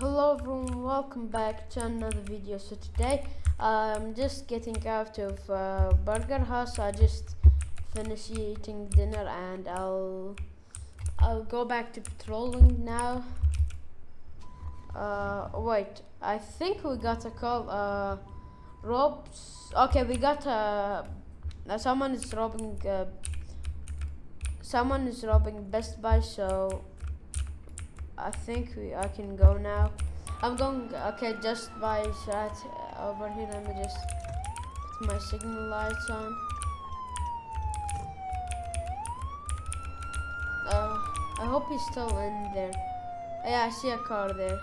Hello everyone, welcome back to another video. So today I'm just getting out of uh, Burger House. I just finished eating dinner and I'll I'll go back to patrolling now. Uh, wait, I think we got a call. Uh, robs. Okay, we got uh, someone is robbing. Uh, someone is robbing Best Buy, so I think we I can go now. I'm going. Okay, just by right over here. Let me just put my signal lights on. Uh, I hope he's still in there. Yeah, I see a car there.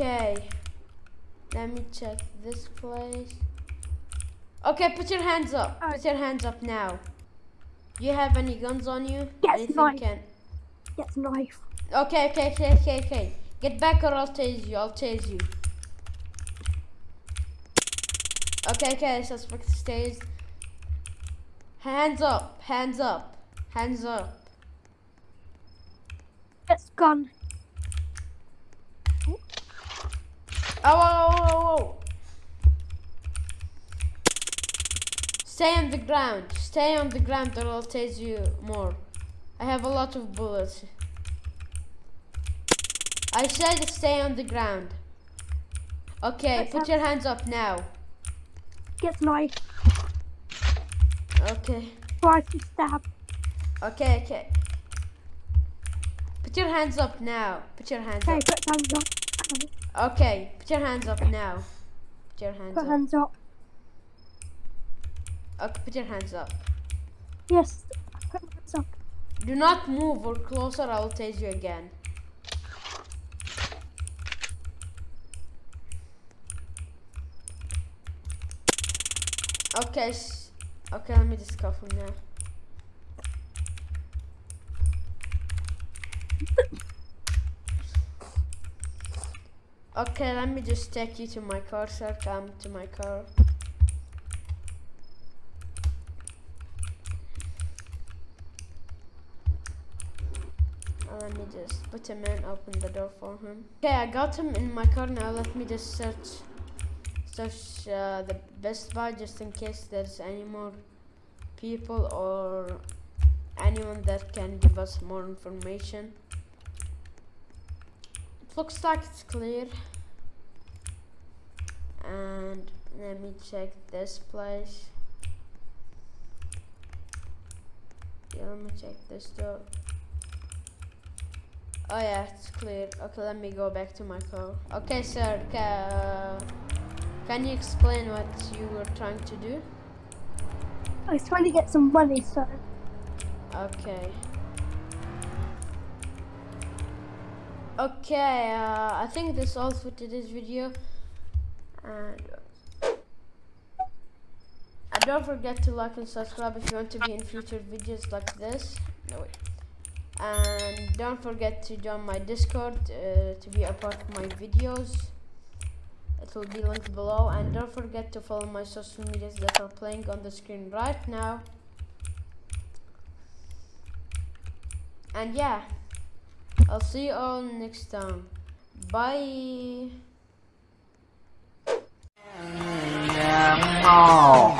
Okay. Let me check this place. Okay, put your hands up. Put your hands up now. You have any guns on you? Yes, Anything knife. can- Get knife. Okay, okay, okay, okay, okay. Get back or I'll tase you. I'll tase you. Okay, okay, suspect stays. Hands up, hands up, hands up. Get the gun. Oh, oh, oh, oh. Stay on the ground. Stay on the ground or I'll tase you more. I have a lot of bullets. I said stay on the ground. Okay, Let's put um, your hands up now. Get knife. Okay, Try to stab. okay, okay. Put your hands up now. Put your hands Okay, up. put hands up. Okay, put your hands up now. Put your hands Put up. hands up. Okay, put your hands up. Yes. Put hands up. Do not move or closer, I will tase you again. Okay, okay, let me just cuff him now. Okay, let me just take you to my car, sir. Come to my car. Let me just put him in, open the door for him. Okay, I got him in my car now. Let me just search, search uh, the Best Buy just in case there's any more people or anyone that can give us more information. Looks like it's clear. And let me check this place. Yeah, let me check this door. Oh yeah, it's clear. Okay, let me go back to my car. Okay, sir, ca- can you explain what you were trying to do? I was trying to get some money, sir. Okay. Okay, uh, I think that's all for today's video. And uh, don't forget to like and subscribe if you want to be in future videos like this. No wait. And don't forget to join my Discord uh, to be a part of my videos. It will be linked below. And don't forget to follow my social medias that are playing on the screen right now. And yeah, I'll see you all next time. Bye. Oh.